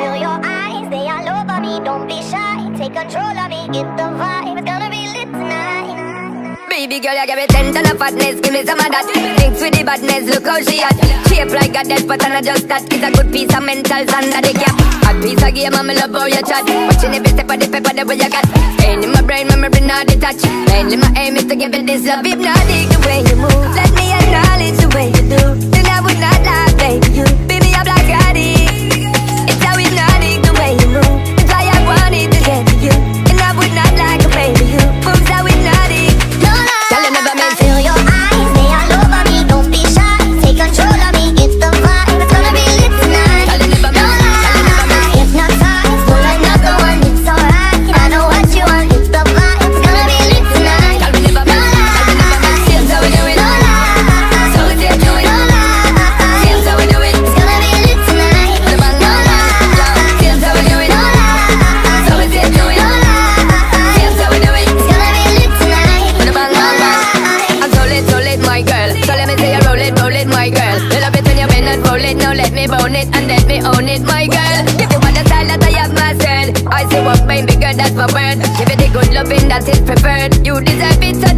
feel your eyes, they all over me. Don't be shy, take control of me. Get the vibe, it's gonna be lit tonight. Baby girl, you give me ten ton of fatness, give me some of that. Thinks with the badness, look how she at Shape like a death, but not just that. It's a good piece of mental under the cap A piece of game, I'm love how you chat. Watching every step of the paper, the way you got. Pain in my brain, memory not detached. Mainly my aim is to give it this love. Hypnotic the way you move. Let me Me bone it and let me own it, my girl. Give you all the style that I have mastered I say what baby girl, that's my word Give you the good loving that is preferred. You deserve it, so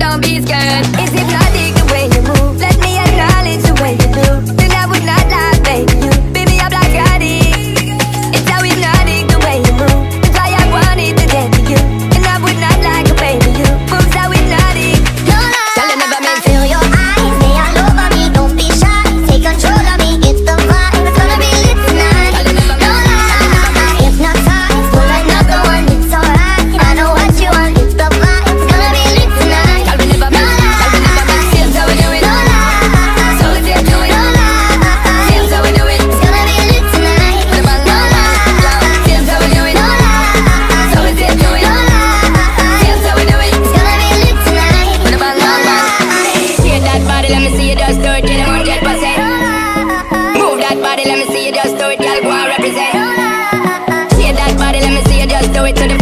Let's do it to the